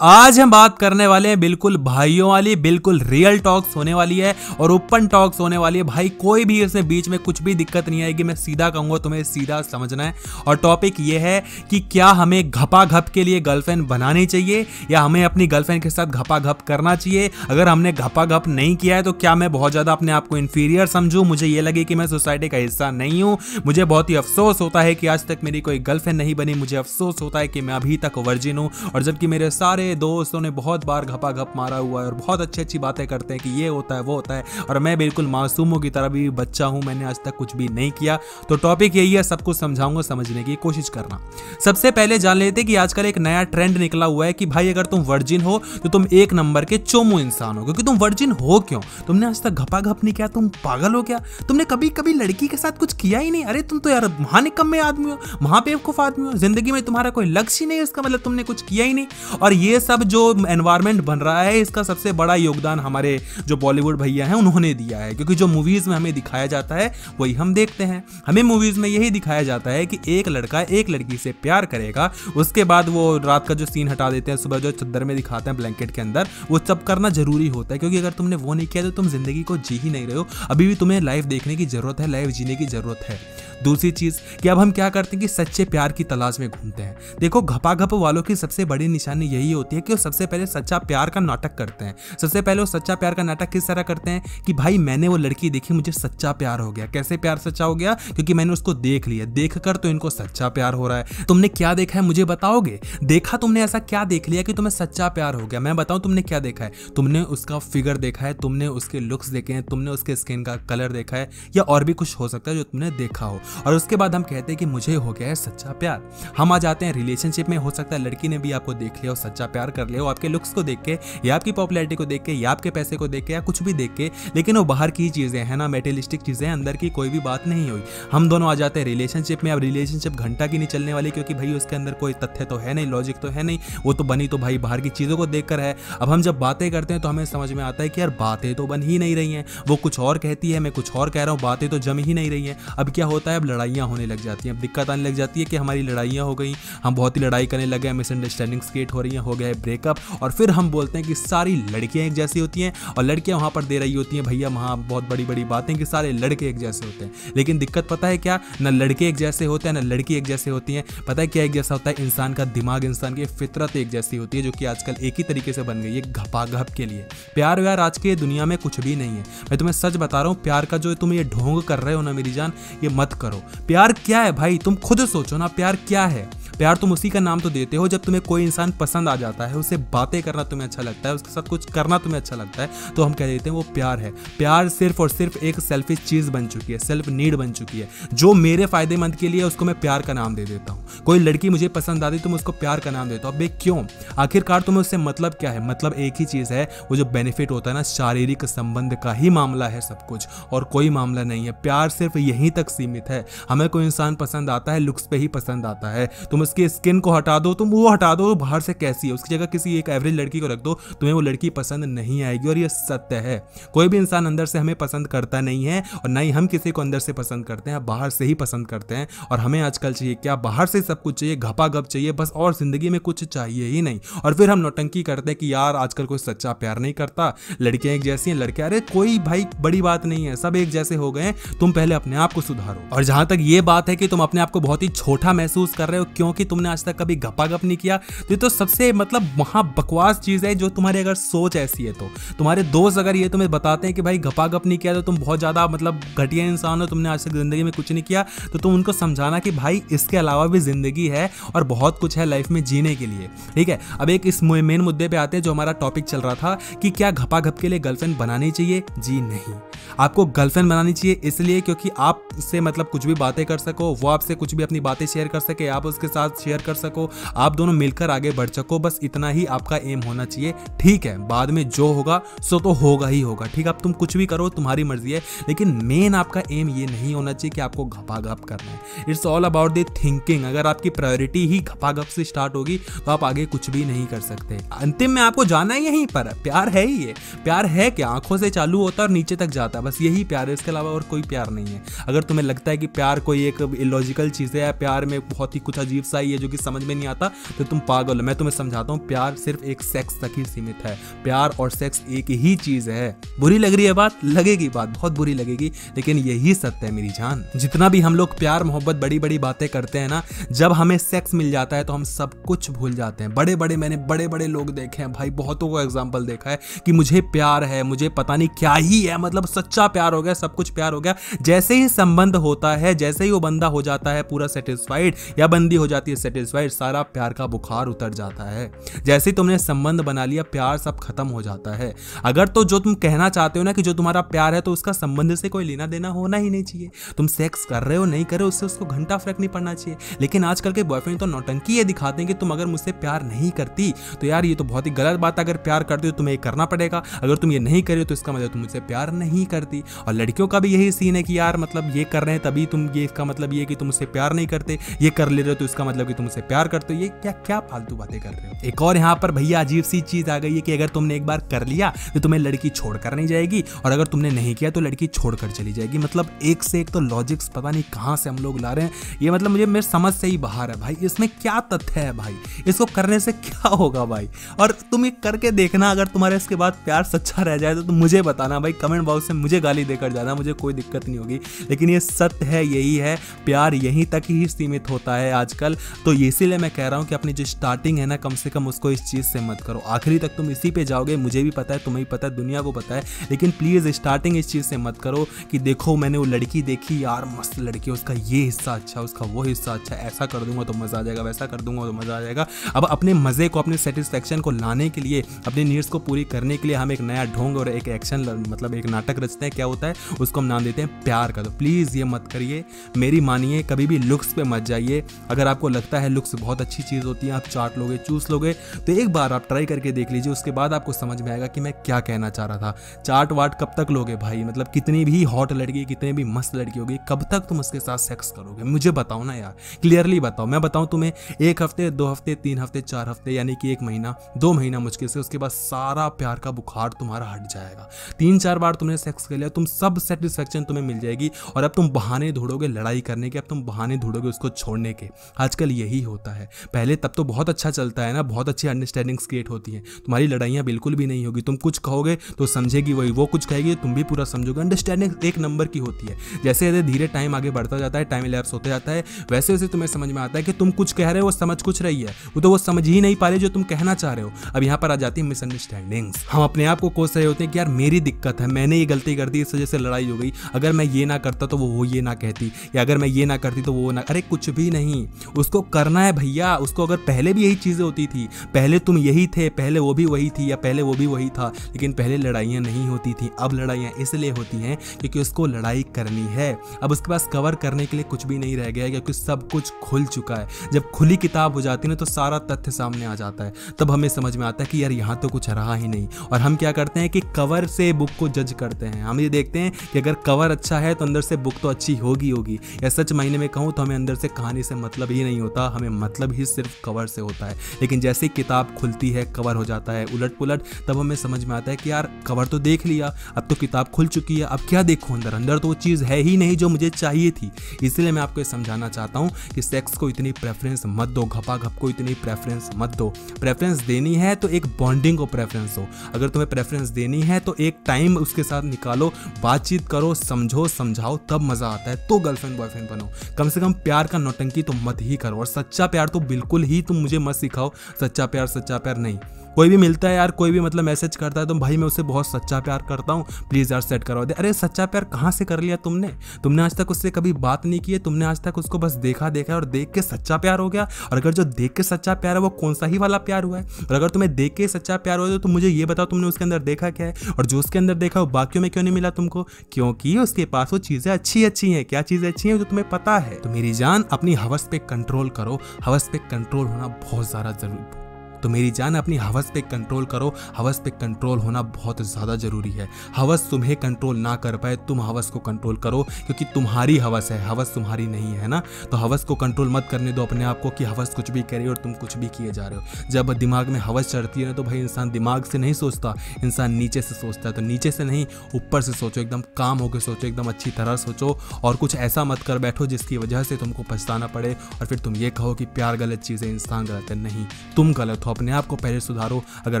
आज हम बात करने वाले हैं बिल्कुल भाइयों वाली, बिल्कुल रियल टॉक्स होने वाली है और ओपन टॉक्स होने वाली है। भाई, कोई भी इसमें बीच में कुछ भी दिक्कत नहीं आएगी, मैं सीधा कहूँगा, तुम्हें सीधा समझना है। और टॉपिक ये है कि क्या हमें घपा घप के लिए गर्लफ्रेंड बनानी चाहिए या हमें अपनी गर्लफ्रेंड के साथ घपा घप करना चाहिए? अगर हमने घपा घप नहीं किया है तो क्या मैं बहुत ज़्यादा अपने आप को इन्फीरियर समझूँ? मुझे ये लगे कि मैं सोसाइटी का हिस्सा नहीं हूँ। मुझे बहुत ही अफसोस होता है कि आज तक मेरी कोई गर्लफ्रेंड नहीं बनी। मुझे अफसोस होता है कि मैं अभी तक वर्जिन हूँ। और जबकि मेरे सारे सारे दोस्तों ने बहुत बार घपा घप मारा हुआ है और बहुत अच्छी अच्छी बातें करते हैं कि ये होता है, वो होता है। और मैं बिल्कुल मासूमों की तरह भी बच्चा हूँ, मैंने आज तक कुछ भी नहीं किया। तो टॉपिक यही है, सब कुछ समझाऊँगा, समझने की कोशिश करना। सबसे पहले जान लेते कि आजकल एक नया ट्रेंड निकला हुआ है कि भाई अगर तुम वर्जिन हो तो तुम एक नंबर के चोमो इंसान हो। क्योंकि तुम वर्जिन हो क्यों? तुमने आज तक घपा घप नहीं किया, तुम पागल हो क्या? तुमने कभी कभी लड़की के साथ कुछ किया ही नहीं। अरे, तुम तो यार महानिकम में आदमी हो महाबेवकूफ आदमी हो। ज़िंदगी में तुम्हारा कोई लक्ष्य ही नहीं इसका मतलब तुमने कुछ किया ही नहीं। और ये सब जो एनवायरमेंट बन रहा है, इसका सबसे बड़ा योगदान हमारे जो बॉलीवुड भैया हैं, उन्होंने दिया है। क्योंकि जो मूवीज़ में हमें दिखाया जाता है, वही हम देखते हैं। हमें मूवीज़ में यही दिखाया जाता है कि एक लड़का एक लड़की से प्यार करेगा, उसके बाद वो रात का जो सीन हटा देते हैं, सुबह जो चद्दर में दिखाते हैं ब्लैंकेट के अंदर, वो सब करना ज़रूरी होता है। क्योंकि अगर तुमने वो नहीं किया तो तुम ज़िंदगी को जी ही नहीं रहे हो। अभी भी तुम्हें लाइफ देखने की ज़रूरत है लाइफ जीने की ज़रूरत है। दूसरी चीज़ कि अब हम क्या करते हैं कि सच्चे प्यार की तलाश में घूमते हैं। देखो, घपाघप वालों की सबसे बड़ी निशानी यही होती है कि वो सबसे पहले सच्चा प्यार का नाटक करते हैं। सबसे पहले वो सच्चा प्यार का नाटक किस तरह करते हैं? कि भाई मैंने वो लड़की देखी, मुझे सच्चा प्यार हो गया। कैसे प्यार सच्चा हो गया? क्योंकि मैंने उसको देख लिया। देख कर तो इनको सच्चा प्यार हो रहा है। तुमने क्या देखा है? मुझे बताओगे? देखा तुमने ऐसा क्या देख लिया कि तुम्हें सच्चा प्यार हो गया? मैं बताऊँ तुमने क्या देखा है? तुमने उसका फिगर देखा है? तुमने उसके लुक्स देखे हैं? तुमने उसके स्किन का कलर देखा है? या और भी कुछ हो सकता है जो तुमने देखा हो? और उसके बाद हम कहते हैं कि मुझे हो गया है सच्चा प्यार। हम आ जाते हैं रिलेशनशिप में। हो सकता है लड़की ने भी आपको देख लिया हो सच्चा प्यार कर ले हो आपके लुक्स को देख के, या आपकी पॉपुलैरिटी को देख के, या आपके पैसे को देख के, या कुछ भी देख के, लेकिन वो बाहर की चीज़ें हैं ना मेटेलिस्टिक चीज़ें अंदर की कोई भी बात नहीं हुई। हम दोनों आ जाते हैं रिलेशनशिप में, अब रिलेशनशिप घंटा की नहीं चलने वाली, क्योंकि भाई उसके अंदर कोई तथ्य तो है नहीं लॉजिक तो है नहीं, वो तो बनी तो भाई बाहर की चीज़ों को देख है। अब हम जब बातें करते हैं तो हमें समझ में आता है कि यार, बातें तो बन ही नहीं रही हैं। वो कुछ और कहती है, मैं कुछ और कह रहा हूँ, बातें तो जम ही नहीं रही हैं। अब क्या होता है, अब लड़ाइयाँ होने लग जाती हैं। अब दिक्कत आने लग जाती है कि हमारी लड़ाइयाँ हो गई, हम बहुत ही लड़ाई करने लगे मिसअंडरस्टैंडिंग्स क्रिएट हो रही हैं, हो गया। है ब्रेकअप और फिर हम बोलते हैं कि सारी लड़कियाँ एक जैसी होती हैं और लड़कियाँ वहाँ पर दे रही होती हैं, भैया, वहाँ बहुत बड़ी बड़ी बातें कि सारे लड़के एक जैसे होते हैं। लेकिन दिक्कत पता है क्या? न लड़के एक जैसे होते हैं, न लड़की एक जैसे होती हैं। पता है क्या एक जैसा होता है? इंसान का दिमाग, इंसान की फितरत एक जैसी होती है जो कि आजकल एक ही तरीके से बन गई है घपा घप के लिए। प्यार व्यार आज के दुनिया में कुछ भी नहीं है। मैं तुम्हें सच बता रहा हूँ, प्यार का जो तुम ये ढोंग कर रहे हो ना मेरी जान, ये मत करो। प्यार क्या है भाई? तुम खुद सोचो ना, प्यार क्या है? प्यार तुम उसी का नाम तो देते हो जब तुम्हें कोई इंसान पसंद आ जाता है, उसे बातें करना तुम्हें अच्छा लगता है, उसके साथ कुछ करना तुम्हें अच्छा लगता है तो हम कह देते हैं वो प्यार है। प्यार सिर्फ़ और सिर्फ़ एक सेल्फिश चीज़ बन चुकी है सेल्फ नीड बन चुकी है, जो मेरे फ़ायदेमंद के लिए उसको मैं प्यार का नाम दे देता हूँ। कोई लड़की मुझे पसंद आती तो मैं उसको प्यार का नाम देता हूँ। अब क्यों? आखिरकार तुम्हें उससे मतलब क्या है? मतलब एक ही चीज़ है, वो जो बेनिफिट होता है ना, शारीरिक संबंध का ही मामला है सब कुछ, और कोई मामला नहीं है। प्यार सिर्फ़ यहीं तक सीमित है। हमें कोई इंसान पसंद आता है लुक्स पे ही पसंद आता है तुम उसकी स्किन को हटा दो, तुम वो हटा दो बाहर से कैसी है? उसकी जगह किसी एक एवरेज लड़की को रख दो, तुम्हें वो लड़की पसंद नहीं आएगी और ये सत्य है। कोई भी इंसान अंदर से हमें पसंद करता नहीं है और ना ही हम किसी को अंदर से पसंद करते हैं, बाहर से ही पसंद करते हैं। और हमें आजकल चाहिए क्या? बाहर से सब कुछ चाहिए घपा गप चाहिए, बस और ज़िंदगी में कुछ चाहिए ही नहीं। और फिर हम नोटंकी करते हैं कि यार आजकल कोई सच्चा प्यार नहीं करता। लड़कियाँ एक जैसी हैं, लड़के, अरे कोई भाई बड़ी बात नहीं है, सब एक जैसे हो गए तुम पहले अपने आप को सुधारो। और जहाँ तक ये बात है कि तुम अपने आप को बहुत ही छोटा महसूस कर रहे हो क्योंकि तुमने आज तक कभी घपा गप नहीं किया? तो ये तो सबसे मतलब वहाँ बकवास चीज़ है जो तुम्हारी अगर सोच ऐसी है तो। तुम्हारे दोस्त अगर ये तुम्हें बताते हैं कि भाई घपा गप नहीं किया तो तुम बहुत ज़्यादा मतलब घटिया इंसान हो, तुमने आज तक ज़िंदगी में कुछ नहीं किया। तो तुम उनको समझाना कि भाई इसके अलावा भी ज़िंदगी है और बहुत कुछ है लाइफ में जीने के लिए। ठीक है? अब एक इस मेन मुद्दे पे आते हैं जो हमारा टॉपिक चल रहा था कि क्या घपा घप के लिए गर्लफ्रेंड बनानी चाहिए? जी नहीं। आपको गर्लफ्रेंड बनानी चाहिए इसलिए क्योंकि आप मतलब कुछ भी बातें कर सको, वो आपसे कुछ भी अपनी बातें शेयर कर सके, आप उसके साथ शेयर कर सको। आप दोनों मिलकर आगे बढ़ सको। बस इतना ही आपका एम होना चाहिए। ठीक है, बाद में जो होगा, सो तो होगा ही होगा। ठीक है अब तुम कुछ भी करो, तुम्हारी मर्ज़ी है। लेकिन मेन आपका एम ये नहीं होना चाहिए कि आपको घपा घप करना है। It's all about the thinking अगर आपकी प्रायोरिटी ही घपा घप से स्टार्ट होगी तो आप आगे कुछ भी नहीं कर सकते। अंतिम में आपको जाना है यहीं पर। प्यार है ही ये। प्यार है क्या आँखों से चालू होता है और नीचे तक जाता। है बस यही प्यार है। इसके अलावा और कोई प्यार नहीं है। अगर तुम्हें लगता है कि प्यार कोई एक इलॉजिकल चीज़ है या प्यार में बहुत ही कुछ अजीब सा गुस्सा ही है जो कि समझ में नहीं आता तो तुम पागल मैं तुम्हें समझाता हूँ, प्यार सिर्फ़ एक सेक्स तक ही सीमित है। प्यार और सेक्स एक ही चीज़ है। बुरी लग रही है बात? लगेगी बात, बहुत बुरी लगेगी, लेकिन यही सत्य है मेरी जान। जितना भी हम लोग प्यार, मोहब्बत बड़ी बड़ी बातें करते हैं ना, जब हमें सेक्स मिल जाता है तो हम सब कुछ भूल जाते हैं। बड़े बड़े मैंने बड़े बड़े लोग देखे हैं, भाई, बहुतों को एग्ज़ाम्पल देखा है कि मुझे प्यार है, मुझे पता नहीं क्या ही है मतलब सच्चा प्यार हो गया, सब कुछ प्यार हो गया। जैसे ही संबंध होता है, जैसे ही वो बंदा हो जाता है पूरा सेटिस्फाइड या बंदी हो जाती है सेटिस्फाइड सारा प्यार का बुखार उतर जाता है। जैसे ही तुमने संबंध बना लिया, प्यार सब खत्म हो जाता है। अगर तो जो तुम कहना चाहते हो ना कि जो तुम्हारा प्यार है तो उसका संबंध से कोई लेना देना होना ही नहीं चाहिए। तुम सेक्स कर रहे हो, नहीं कर रहे हो, उससे उसको घंटा फ़र्क नहीं पड़ना चाहिए। लेकिन आजकल के बॉयफ्रेंड तो नौटंकी ये दिखाते हैं कि तुम अगर मुझसे प्यार नहीं करती तो यार ये तो बहुत ही गलत बात है। अगर प्यार करते हो तो तुम्हें ये करना पड़ेगा। अगर तुम ये नहीं करे तो इसका मतलब तुम मुझसे प्यार नहीं करती। और लड़कियों का भी यही सीन है कि यार मतलब ये कर रहे हैं, तभी तुम ये इसका मतलब ये कि तुम मुझसे प्यार नहीं करते। ये कर ले रहे हो तो इसका मतलब कि तुम मुझसे प्यार करते हो? ये क्या क्या फालतू बातें कर रहे हो? एक और यहाँ पर भैया अजीब सी चीज़ आ गई है कि अगर तुमने एक बार कर लिया तो तुम्हें लड़की छोड़कर नहीं जाएगी, और अगर तुमने नहीं किया तो लड़की छोड़कर चली जाएगी। मतलब एक से एक तो लॉजिक्स पता नहीं कहाँ से हम लोग ला रहे हैं। ये मतलब मुझे, मेरे समझ से ही बाहर है भाई। इसमें क्या तथ्य है भाई? इसको करने से क्या होगा भाई? और तुम ये करके देखना, अगर तुम्हारे इसके बाद प्यार सच्चा रह जाए तो मुझे बताना भाई। कमेंट बॉक्स में मुझे गाली देकर जाना, मुझे कोई दिक्कत नहीं होगी। लेकिन ये सत्य है, यही है। प्यार यहीं तक ही सीमित होता है आजकल। तो इसीलिए मैं कह रहा हूँ कि अपनी जो स्टार्टिंग है ना, कम से कम उसको इस चीज़ से मत करो। आखिरी तक तुम इसी पे जाओगे, मुझे भी पता है, तुम्हें भी पता है, दुनिया को पता है, लेकिन प्लीज़ स्टार्टिंग इस चीज़ से मत करो कि देखो, मैंने वो लड़की देखी, यार मस्त लड़की उसका ये हिस्सा अच्छा उसका वो हिस्सा अच्छा ऐसा कर दूँगा तो मज़ा आ जाएगा, वैसा कर दूँगा तो मज़ा आ जाएगा। अब अपने मज़े को, अपने सेटिस्फेक्शन को लाने के लिए, अपनी नीड्स को पूरी करने के लिए हम एक नया ढोंग और एक एक्शन मतलब एक नाटक रचते हैं, क्या होता है, उसको हम नाम देते हैं प्यार का। तो प्लीज़ ये मत करिए, मेरी मानिए, कभी भी लुक्स पे मत जाइए। अगर आपको लगता है लुक्स बहुत अच्छी चीज़ होती है, आप चाट लोगे चूस लोगे तो एक बार आप ट्राई करके देख लीजिए, उसके बाद आपको समझ में आएगा कि मैं क्या कहना चाह रहा था। चाट वाट कब तक लोगे भाई? मतलब कितनी भी हॉट लड़की, कितनी भी मस्त लड़की होगी, कब तक तुम उसके साथ सेक्स करोगे? मुझे बताओ ना यार क्लियरली बताओ। मैं बताऊँ तुम्हें, एक हफ़्ते, दो हफ़्ते, तीन हफ़्ते, चार हफ़्ते, यानी कि एक महीना, दो महीना मुश्किल से, उसके बाद सारा प्यार का बुखार तुम्हारा हट जाएगा। तीन चार बार तुमने सेक्स कर लिया, तुम सब सेटिस्फेक्शन तुम्हें मिल जाएगी, और अब तुम बहाने ढूंढोगे लड़ाई करने के, अब तुम बहाने ढूंढोगे उसको छोड़ने के। आजकल यही होता है। पहले तब तो बहुत अच्छा चलता है ना, बहुत अच्छी अंडरस्टैंडिंग्स क्रिएट होती हैं। तुम्हारी लड़ाइयाँ बिल्कुल भी नहीं होगी, तुम कुछ कहोगे तो समझेगी वही, वो कुछ कहेगी तुम भी पूरा समझोगे। अंडरस्टैंडिंग एक नंबर की होती है। जैसे जैसे धीरे टाइम आगे बढ़ता जाता है टाइम लैप्स होता जाता है, वैसे वैसे तुम्हें समझ में आता है कि तुम कुछ कह रहे हो समझ कुछ रही है। वो तो वो समझ ही नहीं पा रहे जो तुम कहना चाह रहे हो। अब यहाँ पर आ जाती है मिसअंडरस्टैंडिंग्स हम अपने आप को कोस रहे होते हैं कि यार मेरी दिक्कत है, मैंने ये गलती कर दी, इस वजह से लड़ाई हो गई। अगर मैं ये ना करता तो वो ये ना कहती, या अगर मैं ये ना करती तो वो ना, अरे कुछ भी नहीं। उसको करना है भैया, उसको अगर पहले भी यही चीज़ें होती थी, पहले तुम यही थे, पहले वो भी वही थी या पहले वो भी वही था, लेकिन पहले लड़ाइयाँ नहीं होती थी, अब लड़ाइयाँ इसलिए होती हैं क्योंकि उसको लड़ाई करनी है। अब उसके पास कवर करने के लिए कुछ भी नहीं रह गया क्योंकि सब कुछ खुल चुका है। जब खुली किताब हो जाती है ना तो सारा तथ्य सामने आ जाता है। तब हमें समझ में आता है कि यार यहाँ तो कुछ रहा ही नहीं। और हम क्या करते हैं कि कवर से बुक को जज करते हैं। हम ये देखते हैं कि अगर कवर अच्छा है तो अंदर से बुक तो अच्छी होगी होगी। या सच महीने में कहूँ तो हमें अंदर से कहानी से मतलब ही नहीं होता, हमें मतलब ही सिर्फ़ कवर से होता है। लेकिन जैसे किताब खुलती है, कवर हो जाता है उलट पुलट तब हमें समझ में आता है कि यार, कवर तो देख लिया, अब तो किताब खुल चुकी है, अब क्या देखो अंदर? अंदर तो वो चीज़ है ही नहीं जो मुझे चाहिए थी। इसलिए मैं आपको समझाना चाहता हूँ कि सेक्स को इतनी प्रेफरेंस मत दो घपा घप को इतनी प्रेफरेंस मत दो। प्रेफरेंस देनी है तो एक बॉन्डिंग को प्रेफरेंस दो। अगर तुम्हें प्रेफरेंस देनी है तो एक टाइम उसके साथ निकालो, बातचीत करो, समझो, समझाओ, तब मज़ा आता है। तो गर्लफ्रेंड बॉयफ्रेंड बनो। कम से कम प्यार का नौटंकी तो मत ही करो और सच्चा प्यार तो बिल्कुल ही तुम मुझे मत सिखाओ। सच्चा प्यार सच्चा प्यार नहीं। कोई भी मिलता है यार, कोई भी मतलब मैसेज करता है तो भाई मैं उसे बहुत सच्चा प्यार करता हूँ। प्लीज़ यार सेट करवा दे अरे सच्चा प्यार कहाँ से कर लिया तुमने? तुमने आज तक उससे कभी बात नहीं की है, तुमने आज तक उसको बस देखा देखा और देख के सच्चा प्यार हो गया। और अगर जो देख के सच्चा प्यार है, वो कौन सा ही वाला प्यार हुआ है? और अगर तुम्हें देख के सच्चा प्यार हो तो मुझे ये बताओ तुमने उसके अंदर देखा क्या है? और जो उसके अंदर देखा, वो बाकियों में क्यों नहीं मिला तुमको? क्योंकि उसके पास वो चीज़ें अच्छी अच्छी हैं। क्या चीज़ें अच्छी हैं जो तुम्हें पता है? तो मेरी जान अपनी हवस पे कंट्रोल करो। हवस पे कंट्रोल होना बहुत ज़्यादा ज़रूरी तो मेरी जान अपनी हवस पे कंट्रोल करो। हवस पे कंट्रोल होना बहुत ज़्यादा ज़रूरी है। हवस तुम्हें कंट्रोल ना कर पाए, तुम हवस को कंट्रोल करो, क्योंकि तुम्हारी हवस है, हवस तुम्हारी नहीं है ना? तो हवस को कंट्रोल मत करने दो अपने आप को कि हवस कुछ भी करे और तुम कुछ भी किए जा रहे हो। जब दिमाग में हवस चढ़ती है ना तो भाई इंसान दिमाग से नहीं सोचता, इंसान नीचे से सोचता है। तो नीचे से नहीं, ऊपर से सोचो, एकदम काम होकर सोचो, एकदम अच्छी तरह सोचो और कुछ ऐसा मत कर बैठो जिसकी वजह से तुमको पछताना पड़े और फिर तुम ये कहो कि प्यार गलत चीज़ है, इंसान गलत है। नहीं, तुम गलत हो अपने आप को पहले सुधारो। अगर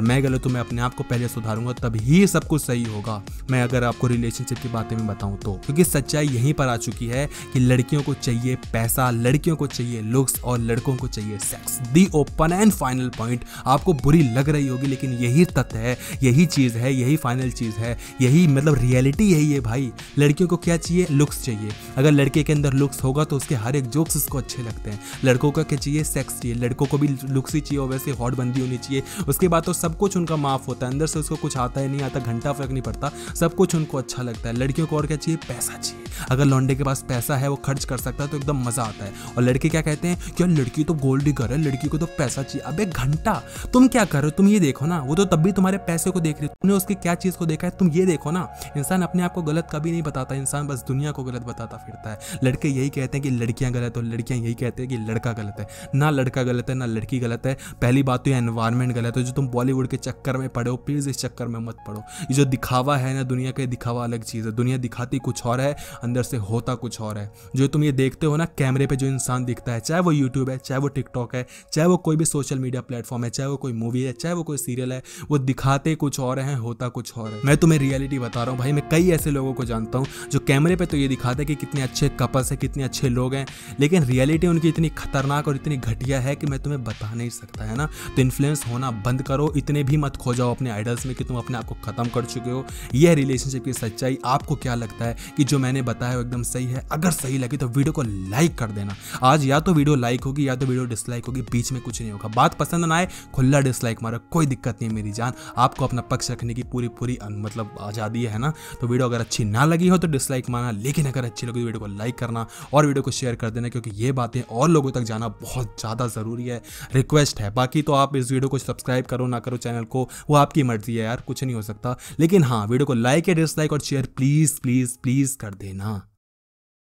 मैं गलत हूँ, मैं अपने आप को पहले सुधारूँगा ही सब कुछ सही होगा। मैं अगर आपको रिलेशनशिप की बातें में बताऊँ तो। क्योंकि सच्चाई यहीं पर आ चुकी है कि लड़कियों को चाहिए पैसा, लड़कियों को चाहिए लुक्स और लड़कों को चाहिए sex the open and final point आपको बुरी लग रही होगी, लेकिन यही तथ्य है, यही चीज़ है, यही फाइनल चीज़ है, यही मतलब रियलिटी यही है भाई। लड़कियों को क्या चाहिए? लुक्स चाहिए। अगर लड़के के अंदर लुक्स होगा तो उसके हर एक जोक्स उसको अच्छे लगते हैं। लड़कों का क्या चाहिए? सेक्स चाहिए। लड़कों को भी लुक्स ही चाहिए वैसे हॉट बंदी होनी चाहिए। उसके बाद तो सब कुछ उनका माफ़ होता है। अंदर से उसको कुछ आता है नहीं, आता घंटा फ़र्क नहीं पड़ता। सब कुछ उनको अच्छा लगता है। लड़कियों को और क्या चाहिए? पैसा चाहिए। अगर लौंडे के पास पैसा है, वो खर्च कर सकता है तो एकदम मज़ा आता है। और लड़के क्या कहते हैं? क्या, लड़की तो गोल्ड डिगर है, लड़की को तो पैसा चाहिए। अब एक घंटा, तुम क्या कर तुम ये देखो ना, वो तो तब भी तुम्हारे पैसे को देख रही तुमने उसकी क्या चीज़ को देखा है? तुम ये देखो ना, इंसान अपने आप को गलत कभी नहीं बताता। इंसान बस दुनिया को गलत बताता फिरता है। लड़के यही कहते हैं कि लड़कियाँ गलत और लड़कियाँ यही कहते हैं कि लड़का गलत है। ना लड़का गलत है, ना लड़की गलत है। पहली बात तो ये एनवायरमेंट गलत है, जो तुम बॉलीवुड के चक्कर में पढ़ो प्लीज़ इस चक्कर में मत पढ़ो ये जो दिखावा है ना, दुनिया का दिखावा अलग चीज़ है। दुनिया दिखाती कुछ और है, अंदर से होता कुछ और है। जो तुम ये देखते हो ना, कैमरे पर जो इंसान दिखता है, चाहे वो यूट्यूब है, चाहे वो टिकटॉक है, चाहे वो कोई भी सोशल मीडिया प्लेटफॉर्म है, चाहे वो कोई मूवी है, चाहे वो कोई सीरियल है, वो दिखाते कुछ और है, होता कुछ और है। मैं तुम्हें रियलिटी बता रहा हूँ भाई, मैं कई ऐसे लोगों को जानता हूँ, जो कैमरे पे तो ये दिखाते हैं कि कितने अच्छे कपल्स हैं, कितने अच्छे लोग हैं, लेकिन रियलिटी उनकी इतनी खतरनाक और इतनी घटिया है कि मैं तुम्हें बता नहीं सकता, है ना? तो इन्फ्लुएंस होना बंद करो, इतने भी मत खो जाओ अपने आइडल्स में कि तुम अपने आप को ख़त्म कर चुके हो। यह रिलेशनशिप की सच्चाई आपको क्या लगता है कि जो मैंने बताया वो एकदम सही है? अगर सही लगी तो वीडियो को लाइक कर देना। आज या तो वीडियो लाइक होगी या तो वीडियो डिसलाइक होगी, बीच में कुछ नहीं होगा। बात पसंद ना आए, खुला डिसलाइक मारो, कोई दिक्कत नहीं मेरी जान। आपको अपना पक्ष रखने की पूरी पूरी मतलब आज़ादी है ना? तो वीडियो अगर अच्छी ना लगी हो तो डिसलाइक मारना, लेकिन अगर अच्छी लगी तो वीडियो को लाइक करना और वीडियो को शेयर कर देना, क्योंकि ये बातें और लोगों तक जाना बहुत ज़्यादा ज़रूरी है। रिक्वेस्ट है, बाकी तो आप इस वीडियो को सब्सक्राइब करो, ना करो चैनल को, वो आपकी मर्ज़ी है यार, कुछ नहीं हो सकता। लेकिन हाँ वीडियो को लाइक या डिसलाइक और शेयर प्लीज़ प्लीज़ प्लीज़ कर देना।